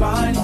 find